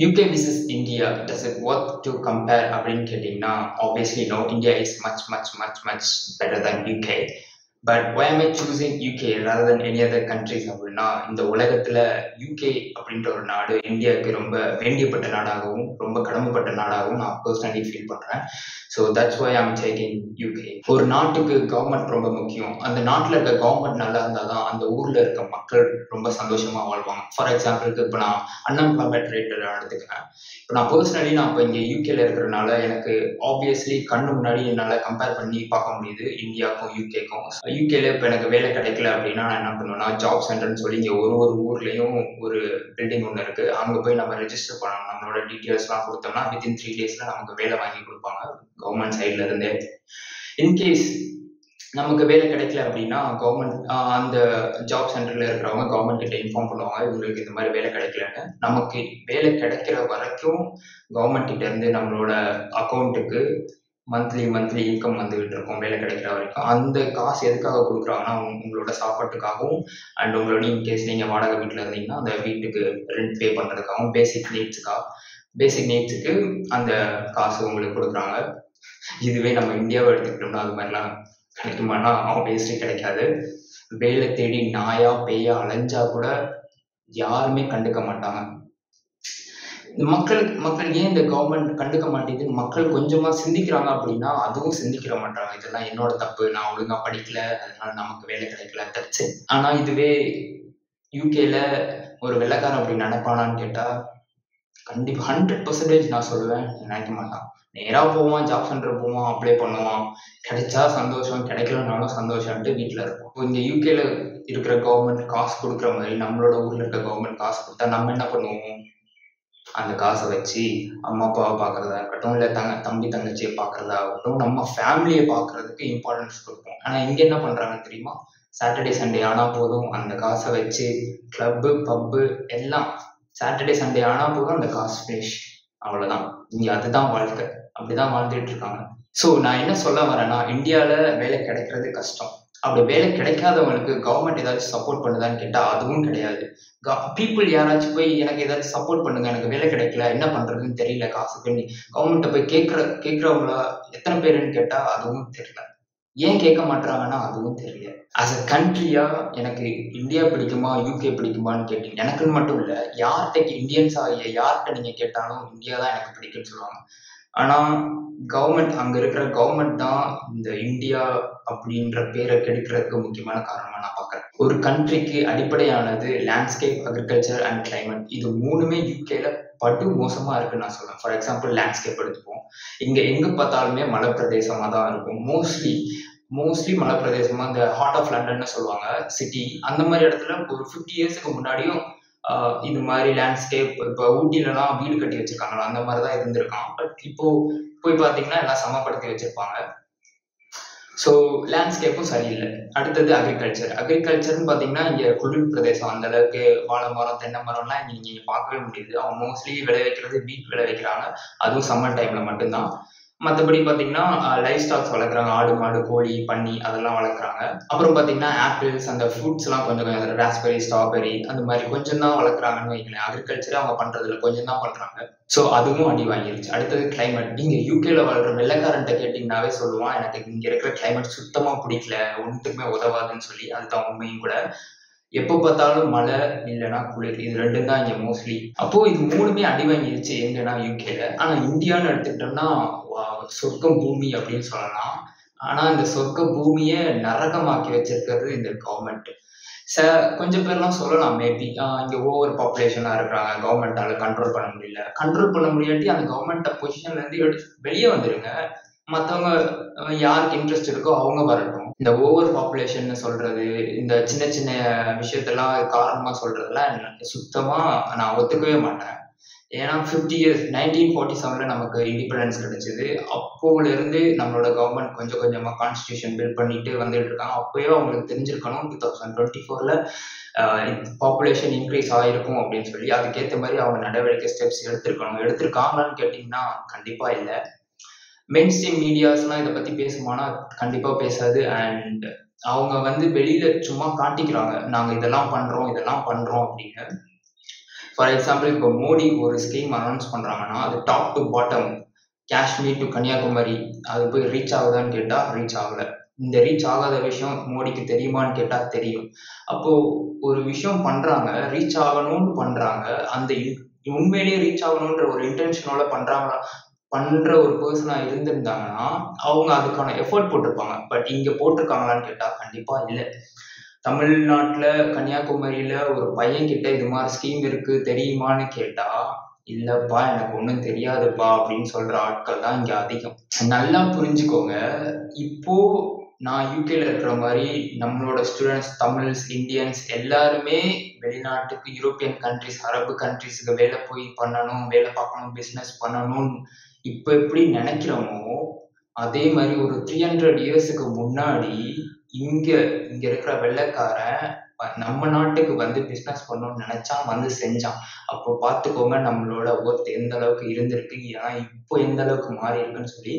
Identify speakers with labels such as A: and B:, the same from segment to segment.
A: UK versus India does it work to compare அப்படின்னு கேட்டிங்கன்னா obviously no India is much much much much better than UK but why may I UK rather than any other countries அப்படின்னா இந்த உலகத்தில் UK அப்படின்ற ஒரு நாடு இந்தியாவுக்கு ரொம்ப வேண்டியப்பட்ட நாடாகவும் ரொம்ப கடமைப்பட்ட நாடாகவும் நான் பர்சனலி ஃபீல் பண்ணுறேன் so that's why I'm taking UK ஒரு நாட்டுக்கு கவர்மெண்ட் ரொம்ப முக்கியம். அந்த நாட்டில் இருக்க கவர்மெண்ட் நல்லா இருந்தால் தான் அந்த ஊரில் இருக்க மக்கள் ரொம்ப சந்தோஷமாக வாழ்வாங்க. ஃபார் எக்ஸாம்பிளுக்கு இப்போ நான் அன்எம்ப்ளாய்மெண்ட் ரேட் எடுத்துக்கிறேன். இப்போ நான் பர்சனலி நான் இப்போ இங்கே யூகேல இருக்கிறனால எனக்கு ஆப்வியஸ்லி கண்ணு முன்னாடி என்னால் கம்பேர் பண்ணி பார்க்க முடியுது. இந்தியாவுக்கும் யூகேக்கும் யூகேல இப்போ எனக்கு வேலை கிடைக்கல அப்படின்னா நான் என்ன பண்ணுவேன்னா ஜாப் சென்டர்னு சொல்லி இங்கே ஒரு ஒரு ஊர்லேயும் ஒரு பில்டிங் ஒன்று இருக்குது அங்கே போய் நம்ம ரெஜிஸ்டர் பண்ணணும். நம்மளோட டீட்டெயில்ஸ்லாம் கொடுத்தோம்னா வித்தின் த்ரீ டேஸில் நமக்கு வேலை வாங்கி கொடுப்பாங்க. கவர்மெண்ட் சைட்ல இருந்தே. இன்கேஸ் நமக்கு வேலை கிடைக்கல அப்படின்னா கவர்மெண்ட் அந்த ஜாப் சென்டர்ல இருக்கிறவங்க கவர்மெண்ட் கிட்ட இன்ஃபார்ம் பண்ணுவாங்க இவங்களுக்கு இந்த மாதிரி வேலை கிடைக்கலன்னு. நமக்கு வேலை கிடைக்கிற வரைக்கும் கவர்மெண்ட் கிட்ட இருந்து நம்மளோட அக்கௌண்ட்டுக்கு மந்த்லி மந்த்லி இன்கம் வந்துகிட்டு இருக்கும் வேலை கிடைக்கிற வரைக்கும். அந்த காசு எதுக்காக கொடுக்குறாங்கன்னா உங்களோட சாப்பாட்டுக்காகவும் அண்ட் உங்களோட இன்கேஸ் நீங்கள் வாடகை வீட்டில் இருந்தீங்கன்னா அந்த வீட்டுக்கு ரெண்ட் பே பண்ணுறதுக்காகவும் பேசிக் நீட்ஸுக்காக பேசிக் நீட்ஸுக்கு அந்த காசு உங்களுக்கு கொடுக்குறாங்க. இதுவே நம்ம இந்தியாவை எடுத்துக்கிட்டோம்னா அது மாதிரிலாம் கிடைக்குமானா ஆப்வியஸ்லி கிடைக்காது. வேலை தேடி நாயா பேயா அலைஞ்சா கூட யாருமே கண்டுக்க மாட்டாங்க. இந்த மக்களுக்கு மக்கள் ஏன் இந்த கவர்மெண்ட் கண்டுக்க மாட்டேங்குது? மக்கள் கொஞ்சமா சிந்திக்கிறாங்க அப்படின்னா அதுவும் சிந்திக்கிற மாட்டாங்க. இதெல்லாம் என்னோட தப்பு நான் ஒழுங்கா படிக்கல அதனால நமக்கு வேலை கிடைக்கல தச்சு ஆனா இதுவே யூகேல ஒரு வெள்ளக்காரன் அப்படி நினைப்பானான்னு கேட்டா கண்டிப்பா ஹண்ட்ரட் பர்சன்டேஜ் நான் சொல்லுவேன். நினைக்க மாட்டான். நேரா போவான் ஜாப் சென்டர் போவான் அப்ளை பண்ணுவான். கிடைச்சா சந்தோஷம் கிடைக்கலனாலும் சந்தோஷம்ட்டு வீட்டில் இருப்போம். இப்போ யூகேல இருக்கிற கவர்மெண்ட் காசு கொடுக்குற மாதிரி நம்மளோட ஊர்ல இருக்க கவர்மெண்ட் காசு கொடுத்தா நம்ம என்ன பண்ணுவோம்? அந்த காசை வச்சு அம்மா அப்பாவை பார்க்கறதா இருக்கட்டும் இல்லை தங்க தம்பி தங்கச்சியை பார்க்கறதா இருக்கட்டும் நம்ம ஃபேமிலியை பார்க்கறதுக்கு இம்பார்ட்டன்ஸ் கொடுப்போம் ஆனால் இங்கே என்ன பண்ணுறாங்க தெரியுமா? சாட்டர்டே சண்டே ஆனால் போதும் அந்த காசை வச்சு கிளப்பு பப்பு எல்லாம். சாட்டர்டே சண்டே ஆனால் போதும் அந்த காசு ஃபினிஷ் அவ்வளோதான் இங்கே அதுதான் வாழ்க்கை. அப்படிதான் வாழ்ந்துட்டு இருக்காங்க. ஸோ நான் என்ன சொல்ல வரேன்னா இந்தியாவில் வேலை கிடைக்கிறது கஷ்டம். அப்படி வேலை கிடைக்காதவங்களுக்கு கவர்மெண்ட் ஏதாச்சும் சப்போர்ட் பண்ணுதான்னு கேட்டால் அதுவும் கிடையாது. பீப்புள் யாராச்சும் போய் எனக்கு ஏதாச்சும் சப்போர்ட் பண்ணுங்க எனக்கு வேலை கிடைக்கல என்ன பண்றதுன்னு தெரியல காசு பண்ணி கவர்மெண்ட்டை போய் கேட்குற கேட்குறவங்கள எத்தனை பேருன்னு கேட்டால் அதுவும் தெரியல. ஏன் கேட்க மாட்டாங்கன்னா அதுவும் தெரியல. அஸ் அ கண்ட்ரியா எனக்கு இந்தியா பிடிக்குமா யூகே பிடிக்குமான்னு கேட்டீங்க எனக்குன்னு மட்டும் இல்லை யார்கிட்ட இந்தியன்ஸ் ஆகிய யார்கிட்ட நீங்க கேட்டாலும் இந்தியா தான் எனக்கு பிடிக்கும்னு சொல்லுவாங்க. ஆனா கவர்மெண்ட் அங்க இருக்கிற கவர்மெண்ட் தான் இந்த இந்தியா அப்படின்ற பேரை கெடுக்கிறதுக்கு முக்கியமான காரணமா நான் பாக்குறேன். ஒரு கண்ட்ரிக்கு அடிப்படையானது லேண்ட்ஸ்கேப் அக்ரிகல்ச்சர் அண்ட் கிளைமேட் இது மூணுமே யூகேல படு மோசமா இருக்குன்னு நான் சொல்லுவேன் ஃபார் எக்ஸாம்பிள் லேண்ட்ஸ்கேப் எடுத்துப்போம். இங்க எங்க பார்த்தாலுமே மலை பிரதேசமா தான் இருக்கும். மோஸ்ட்லி மோஸ்ட்லி மலை பிரதேசமா இந்த ஹார்ட் ஆஃப் லண்டன்னு சொல்லுவாங்க சிட்டி அந்த மாதிரி இடத்துல ஒரு ஃபிஃப்டி இயர்ஸ்க்கு முன்னாடியும் இது மாதிரி லேண்ட்ஸ்கேப் இப்போ ஊட்டிலலாம் வீடு கட்டி வச்சிருக்காங்களா அந்த மாதிரி தான் இருந்திருக்கான் பட் இப்போ போய் பார்த்தீங்கன்னா எல்லாம் சமப்படுத்தி வச்சிருப்பாங்க. ஸோ லேண்ட்ஸ்கேப்பும் சரியில்லை. அடுத்தது அக்ரிகல்ச்சர் அக்ரிகல்ச்சர்னு பார்த்தீங்கன்னா இங்கே குளிர் பிரதேசம் அந்த அளவுக்கு வாழை மரம் தென்னை மரம்லாம் இங்கே நீங்கள் பார்க்கவே முடியுது. அவங்க மோஸ்ட்லி விளைவிக்கிறது வீட் விளைவிக்கிறாங்க. அதுவும் சம்மர் டைமில் மட்டும்தான். மற்றபடி பார்த்தீங்கன்னா லைஃப் ஸ்டாக்ஸ் வளர்க்குறாங்க. ஆடு மாடு கோழி பன்னி அதெல்லாம் வளர்க்குறாங்க. அப்புறம் பார்த்தீங்கன்னா ஆப்பிள்ஸ் அந்த ஃப்ரூட்ஸ்லாம் கொஞ்சம் கொஞ்சம் ராஸ்பெரி ஸ்ட்ராபெரி அந்த மாதிரி கொஞ்சம் தான் வளர்க்குறாங்கன்னு வைக்கலாம் அக்ரிகல்ச்சர் அவங்க பண்ணுறதுல கொஞ்சம் தான் பண்ணுறாங்க ஸோ அதுவும் அடி வாங்கிருச்சு. அடுத்தது கிளைமேட் நீங்கள் யூகேல வாழ்ற வெள்ளக்காரன்ட்ட கேட்டிங்கனாவே சொல்லுவான் எனக்கு இங்கே இருக்கிற கிளைமேட் சுத்தமாக பிடிக்கல. ஒன்றுக்குமே உதவாதுன்னு சொல்லி அதுதான் உண்மையும் கூட. எப்போ பார்த்தாலும் மழை இல்லைன்னா குளிர். இது ரெண்டும் தான் இங்க மோஸ்ட்லி அப்போ இது மூணுமே அடிவாங்கிருச்சு எங்கன்னா யூகேல ஆனா இந்தியான்னு எடுத்துக்கிட்டோம்னா சொர்க்கம் பூமி அப்படின்னு சொல்லலாம். ஆனா இந்த சொர்க்க பூமியை நரகமாக்கி வச்சிருக்கிறது இந்த கவர்மெண்ட் ச கொஞ்சம் பேர்லாம் சொல்லலாம் மேபி இங்க ஓவர் பாப்புலேஷனா இருக்கிறாங்க. கவர்மெண்டால கண்ட்ரோல் பண்ண முடியல. கண்ட்ரோல் பண்ண முடியாட்டி அந்த கவர்மெண்ட் பொசிஷன்ல இருந்து எடுத்து வெளியே வந்துருங்க. மற்றவங்க யாருக்கு இன்ட்ரெஸ்ட் இருக்கோ அவங்க வரட்டும். இந்த ஓவர் பாப்புலேஷன் சொல்றது இந்த சின்ன சின்ன விஷயத்தெல்லாம் காரணமா சொல்றதெல்லாம் சுத்தமா நான் ஒத்துக்கவே மாட்டேன். ஏன்னா ஃபிஃப்டி இயர்ஸ் நைன்டீன் ஃபார்ட்டி செவன்ல நமக்கு இண்டிபெண்டன்ஸ் கிடைச்சது. அப்போல இருந்து நம்மளோட கவர்மெண்ட் கொஞ்சம் கொஞ்சமா கான்ஸ்டியூஷன் பில்ட் பண்ணிட்டு வந்துட்டு இருக்காங்க. அப்பயோ அவங்களுக்கு தெரிஞ்சிருக்கணும் டூ தௌசண்ட் டுவெண்ட்டி ஃபோர்ல பாப்புலேஷன் இன்க்ரீஸ் ஆயிருக்கும் அப்படின்னு சொல்லி. அதுக்கேற்ற மாதிரி அவங்க நடவடிக்கை ஸ்டெப்ஸ் எடுத்திருக்கணும். எடுத்திருக்காங்களான்னு கேட்டிங்கன்னா கண்டிப்பா இல்லை. மெயின் ஸ்ட்ரீம் மீடியாஸ்லாம் இதை பத்தி பேசுமானா கண்டிப்பா பேசாது. அண்ட் அவங்க வந்து வெளியில சும்மா காட்டிக்கிறாங்க. நாங்க இதெல்லாம் பண்றோம் இதெல்லாம் பண்றோம் அப்படின்னு. ஃபார் எக்ஸாம்பிள் இப்போ மோடி ஒரு ஸ்கீம் அனௌன்ஸ் பண்றாங்கன்னா அது top to bottom Kashmir to Kanyakumari அது போய் ரீச் ஆகுதான்னு கேட்டா ரீச் ஆகல. இந்த ரீச் ஆகாத விஷயம் மோடிக்கு தெரியுமான்னு கேட்டா தெரியும். அப்போ ஒரு விஷயம் பண்றாங்க ரீச் ஆகணும்னு பண்றாங்க அந்த உண்மையிலேயே ரீச் ஆகணுன்ற ஒரு இன்டென்ஷனோட பண்றாங்களா? பண்ற ஒரு பர்சனா இருந்திருந்தாங்கன்னா அவங்க அதுக்கான எஃபோர்ட் போட்டிருப்பாங்க. பட் இங்க போட்டிருக்காங்களான்னு கேட்டா கண்டிப்பா இல்லை. தமிழ்நாட்டில் கன்னியாகுமரியில ஒரு பையன் கிட்ட இது மாதிரி ஸ்கீம் இருக்கு தெரியுமான்னு கேட்டா இல்லப்பா எனக்கு ஒண்ணும் தெரியாதுப்பா அப்படின்னு சொல்ற ஆட்கள் தான் இங்க அதிகம். நல்லா புரிஞ்சுக்கோங்க. இப்போ நான் யூகேல இருக்கிற மாதிரி நம்மளோட ஸ்டூடெண்ட்ஸ் தமிழ்ஸ் இந்தியன்ஸ் எல்லாருமே வெளிநாட்டுக்கு யூரோப்பியன் கண்ட்ரிஸ் அரபு கண்ட்ரிஸுக்கு வேலை போய் பண்ணணும் வேலை பார்க்கணும் பிஸ்னஸ் பண்ணணும்னு இப்போ எப்படி நினைக்கிறோமோ அதே மாதிரி ஒரு த்ரீ ஹண்ட்ரட் இயர்ஸுக்கு முன்னாடி இங்கே இங்கே இருக்கிற வெள்ளைக்காரன் நம்ம நாட்டுக்கு வந்து பிஸ்னஸ் பண்ணணும்னு நினைச்சான் வந்து செஞ்சான். அப்போ பார்த்துக்கோங்க நம்மளோட ஒர்த் எந்த அளவுக்கு இருந்திருக்கு ஏன்னா இப்போ எந்த அளவுக்கு மாறி இருக்குன்னு சொல்லி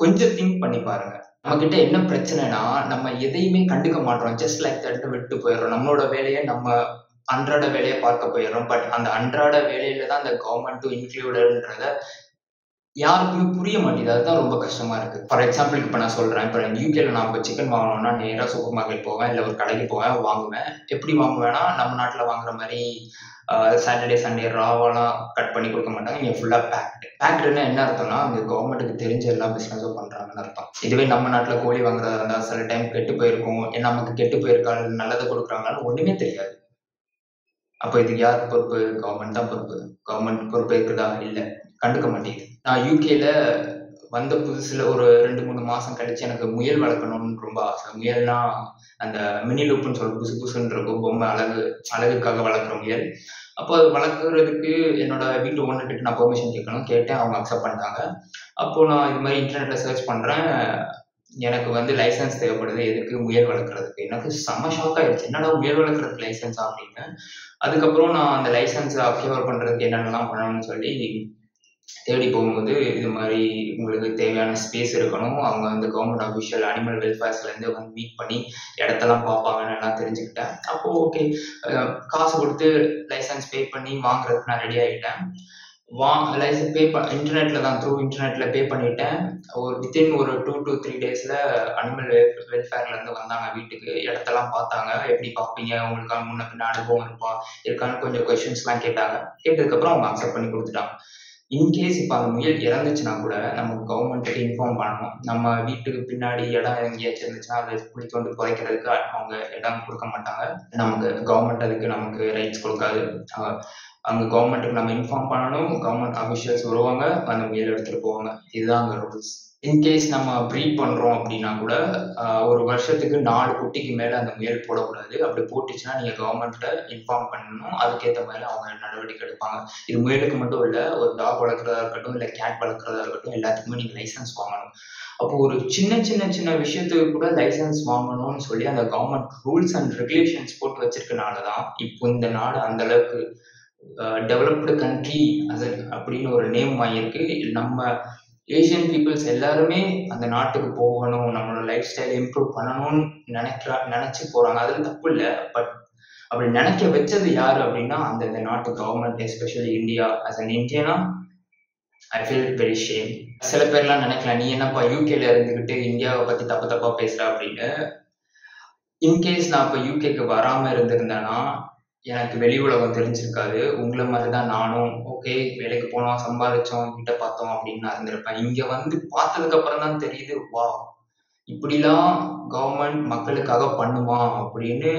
A: கொஞ்சம் திங்க் பண்ணி பாருங்க. நம்ம கிட்ட என்ன பிரச்சனைனா நம்ம எதையுமே கண்டுக்க மாட்டோம். ஜஸ்ட் லைக் தட்டு விட்டு போயிடுறோம். நம்மளோட வேலையை நம்ம அன்றாட வேலையை பார்க்க போயிடுறோம். பட் அந்த அன்றாட வேலையில தான் அந்த கவர்மெண்ட்டும் இன்க்ளூடட்ன்றத யாருக்குமே புரிய மாட்டேங்குது. அதுதான் ரொம்ப கஷ்டமா இருக்கு. ஃபார் எக்ஸாம்பிளுக்கு இப்போ நான் சொல்றேன். இப்போ யூகேல நான் இப்போ சிக்கன் வாங்கணும்னா நேராக சூப்பர் மார்க்கெட் போவேன். இல்லை ஒரு கடைக்கு போவேன் வாங்குவேன். எப்படி வாங்குவேன்னா நம்ம நாட்டில் வாங்குற மாதிரி சாட்டர்டே சண்டே ராவெல்லாம் கட் பண்ணி கொடுக்க மாட்டாங்க. இங்கே ஃபுல்லாக பேக்டு பேக்டுன்னா என்ன அர்த்தம்னா அந்த கவர்மெண்ட்டுக்கு தெரிஞ்ச எல்லா பிஸ்னஸும் பண்ணுறாங்கன்னு அர்த்தம். இதுவே நம்ம நாட்டில் கோழி வாங்குறதா இருந்தால் சில டைம் கெட்டு போயிருக்கும். நமக்கு கெட்டு போயிருக்காங்க நல்லதை கொடுக்குறாங்களான்னு ஒன்றுமே தெரியாது. அப்போ இதுக்கு யார் பொறுப்பு? கவர்மெண்ட் தான் பொறுப்பு. கவர்மெண்ட் பொறுப்பு இருக்குதா? இல்லை. கண்டுக்க மாட்டேங்குது. நான் யூகேல வந்த புதுசுல ஒரு ரெண்டு மூணு மாசம் கழிச்சு எனக்கு முயல் வளர்க்கணும்னு ரொம்ப ஆசை. முயல்னா அந்த மினி லூப்புன்னு சொல்ற புசு புசுன்ற பொம்மை அழகு அழகுக்காக வளர்க்குற முயல். அப்போ அது வளர்க்குறதுக்கு என்னோட வீட்டு ஓனர்கிட்ட நான் பெர்மிஷன் கேட்கணும். கேட்டேன். அவங்க அக்செப்ட் பண்ணிட்டாங்க. அப்போ நான் இது மாதிரி இன்டர்நெட்ல சர்ச் பண்றேன். எனக்கு வந்து லைசன்ஸ் தேவைப்படுது எதுக்கு முயல் வளர்க்குறதுக்கு? எனக்கு செம்ம ஷாக் ஆயிடுச்சு. என்னடா முயல் வளர்க்குறதுக்கு லைசன்ஸ் அப்படின்னு? அதுக்கப்புறம் நான் அந்த லைசன்ஸ் அக்யூர் பண்றதுக்கு என்னென்னலாம் பண்ணணும்னு சொல்லி தேடி போகும்போது இது மாதிரி உங்களுக்கு தேவையான ஸ்பேஸ் இருக்கணும். அவங்க வந்து கவர்மெண்ட் அஃபிஷியல் அனிமல் வெல்ஃபேர்ஸ்லேருந்து வந்து மீட் பண்ணி இடத்தெல்லாம் பார்ப்பாங்கன்னு எல்லாம் தெரிஞ்சுக்கிட்டேன். அப்போ ஓகே காசு கொடுத்து லைசன்ஸ் பே பண்ணி வாங்குறதுக்கு நான் ரெடி ஆகிட்டேன் வா லைசன்ஸ் பே ப இன்டர்நெட்ல தான் த்ரூ இன்டர்நெட்ல பே பண்ணிட்டேன். ஒரு வித்தின் ஒரு டூ டு த்ரீ டேஸ்ல அனிமல் வெல்ஃபேர்ல இருந்து வந்தாங்க வீட்டுக்கு. இடத்தெல்லாம் பார்த்தாங்க. எப்படி பார்ப்பீங்க? உங்களுக்கு முன்ன பின்ன அனுபவம் இருப்பா இருக்கான்னு கொஞ்சம் கொஸ்டின்ஸ்லாம் கேட்டாங்க. கேட்டதுக்கப்புறம் அவங்க அக்செப்ட் பண்ணி கொடுத்துட்டாங்க. இன்கேஸ் இப்போ அந்த முயல் இறந்துச்சுன்னா கூட நம்ம கவர்மெண்ட்டுக்கு இன்ஃபார்ம் பண்ணணும். நம்ம வீட்டுக்கு பின்னாடி இடம் எங்கேயாச்சும் இருந்துச்சுன்னா அதை குழி தோண்டி புதைக்கிறதுக்கு அவங்க இடம் கொடுக்க மாட்டாங்க. நமக்கு கவர்மெண்ட் அதுக்கு நமக்கு ரைட்ஸ் கொடுக்காது. அங்கே கவர்மெண்ட்டுக்கு நம்ம இன்ஃபார்ம் பண்ணணும். கவர்மெண்ட் அஃபிஷியல்ஸ் வருவாங்க. அந்த முயல் எடுத்துகிட்டு போவாங்க. இதுதான் அங்கே ரூல்ஸ் இன்கேஸ் நம்ம ப்ரீட் பண்ணுறோம் அப்படின்னா கூட ஒரு வருஷத்துக்கு நாலு குட்டிக்கு மேலே அந்த முயல் போடக்கூடாது. அப்படி போட்டுச்சுன்னா நீங்கள் கவர்மெண்ட்டை இன்ஃபார்ம் பண்ணணும். அதுக்கேற்ற மாதிரி அவங்க நடவடிக்கை எடுப்பாங்க. இது முயலுக்கு மட்டும் இல்லை ஒரு டாக் வளர்க்குறதா இருக்கட்டும் இல்லை கேட் வளர்க்குறதா இருக்கட்டும் எல்லாத்துக்குமே நீங்கள் லைசன்ஸ் வாங்கணும். அப்போ ஒரு சின்ன சின்ன சின்ன விஷயத்துக்கு கூட லைசன்ஸ் வாங்கணும்னு சொல்லி அந்த கவர்மெண்ட் ரூல்ஸ் அண்ட் ரெகுலேஷன்ஸ் போட்டு வச்சிருக்கனால தான் இப்போ இந்த நாடு அந்த அளவுக்கு டெவலப்டு கண்ட்ரி அது அப்படின்னு ஒரு நேம் வாங்கியிருக்கு. நம்ம ஏஷியன் பீப்புள்ஸ் எல்லாருமே அந்த நாட்டுக்கு போகணும் நம்மளோட லைஃப் ஸ்டைல் இம்ப்ரூவ் பண்ணணும்னு நினைக்கிறா நினைச்சு போறாங்க. அதுல தப்பு இல்லை. பட் அப்படி நினைக்க வச்சது யார் அப்படின்னா அந்த இந்த நாட்டு government especially India as an இந்தியனா I feel very shame சில பேர்லாம் நினைக்கலாம் நீ என்னப்பா யூகேல இருந்துகிட்டு இந்தியாவை பத்தி தப்பு தப்பா பேசுற? அப்படின்னு. இன்கேஸ் நான் இப்போ யூகேக்கு வராம இருந்திருந்தேன்னா எனக்கு வெளி உலகம் தெரிஞ்சிருக்காது. உங்களை மாதிரி தான் நானும். ஓகே வேலைக்கு போனோம் சம்பாதிச்சோம் கிட்ட பார்த்தோம் அப்படின்னு நான் இருந்திருப்பேன். இங்க வந்து பார்த்ததுக்கு அப்புறம் தான் தெரியுது வா இப்படிலாம் கவர்மெண்ட் மக்களுக்காக பண்ணுமா? அப்படின்னு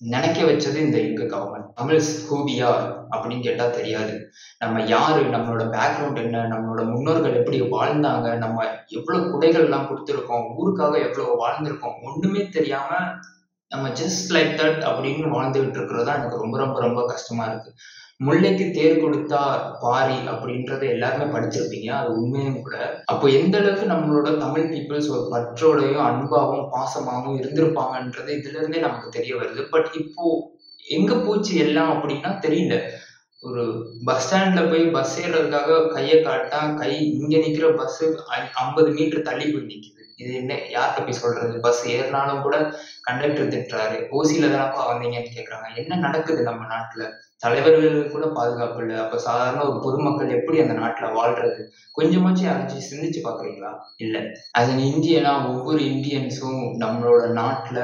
A: நினைக்க வச்சது இந்த யுக கவர்மெண்ட் தமிழ்ஸ் ஹூபியா அப்படின்னு கேட்டா தெரியாது. நம்ம யாரு நம்மளோட பேக்ரவுண்ட் என்ன நம்மளோட முன்னோர்கள் எப்படி வாழ்ந்தாங்க நம்ம எவ்வளவு குடைகள் எல்லாம் கொடுத்துருக்கோம் ஊருக்காக எவ்வளவு வாழ்ந்திருக்கோம் ஒண்ணுமே தெரியாம நம்ம ஜஸ்ட் லைக் தட் அப்படின்னு வாழ்ந்துகிட்டு இருக்கிறது தான் எனக்கு ரொம்ப ரொம்ப ரொம்ப கஷ்டமா இருக்கு. முல்லைக்கு தேர் கொடுத்தா பாரி அப்படின்றத எல்லாருமே படிச்சிருப்பீங்க அது உண்மையும் கூட. அப்போ எந்த அளவுக்கு நம்மளோட தமிழ் பீப்புள்ஸ் ஒரு பற்றோடையும் அன்பாகவும் பாசமாகவும் இருந்திருப்பாங்கன்றது இதுல இருந்தே நமக்கு தெரிய வருது. பட் இப்போ எங்க போச்சு எல்லாம் அப்படின்னா தெரியல. ஒரு பஸ் ஸ்டாண்ட்ல போய் பஸ் ஏறுறதுக்காக கையை காட்டா கை இங்க நிக்கிற பஸ் ஐம்பது மீட்டர் தள்ளி போய் நிக்குது. இது என்ன யார்கிட்ட போய் சொல்றது? பஸ் ஏறினாலும் கூட கண்டக்டர் திட்டுறாரு. ஓசியில தானப்பா வந்தீங்கன்னு கேக்குறாங்க. என்ன நடக்குது நம்ம நாட்டுல? தலைவர்கள் கூட பாதுகாப்பு இல்லை. அப்ப சாதாரண ஒரு பொதுமக்கள் எப்படி அந்த நாட்டுல வாழ்றது? கொஞ்சமாச்சும் யாராச்சும் சிந்திச்சு பாக்குறீங்களா? இல்ல. அஸ் அன் இந்தியனா ஒவ்வொரு இந்தியன்ஸும் நம்மளோட நாட்டுல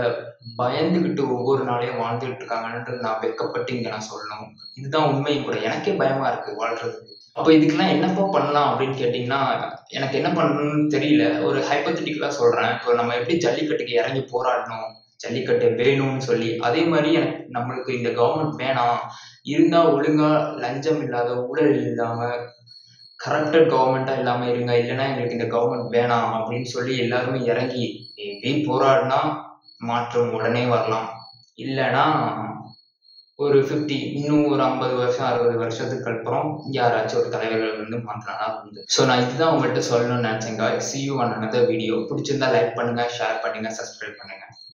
A: பயந்துகிட்டு ஒவ்வொரு நாளையும் வாழ்ந்துகிட்டு இருக்காங்கன்றது நான் வெட்கப்பட்டு இங்க நான் சொல்லணும். இதுதான் உண்மையும் கூட. எனக்கே பயமா இருக்கு வாழ்றதுக்கு. அப்ப இதுக்கெல்லாம் என்னப்பா பண்ணலாம் அப்படின்னு கேட்டீங்கன்னா எனக்கு என்ன பண்ணணும்னு தெரியல. ஒரு ஹைப்பத்தட்டிக்கலா சொல்றேன். இப்போ நம்ம எப்படி ஜல்லிக்கட்டுக்கு இறங்கி போராடணும் ஜல்லிக்கட்டு வேணும்னு சொல்லி. அதே மாதிரி எனக்கு நம்மளுக்கு இந்த கவர்மெண்ட் வேணாம். இருந்தா ஒழுங்கா லஞ்சம் இல்லாத ஊழல் இல்லாம கரப்டட் கவர்மெண்டா இல்லாம இருங்க. இல்லைன்னா எங்களுக்கு இந்த கவர்மெண்ட் வேணாம் அப்படின்னு சொல்லி எல்லாருமே இறங்கி எப்படி போராடினா மாற்றம் உடனே வரலாம். இல்லைன்னா ஒரு ஃபிஃப்டி இன்னும் ஒரு ஐம்பது வருஷம் அறுபது வருஷத்துக்கு அப்புறம் யாராச்சும் ஒரு தலைவர்கள் வந்து மாற்றலாம் உண்டு ஸோ நான் இதுதான் உங்கள்கிட்ட சொல்லணும்னு நினைச்சேங்க சி யூ ஆன் வீடியோ பிடிச்சிருந்தா லைக் பண்ணுங்க ஷேர் பண்ணுங்க சப்ஸ்கிரைப் பண்ணுங்க.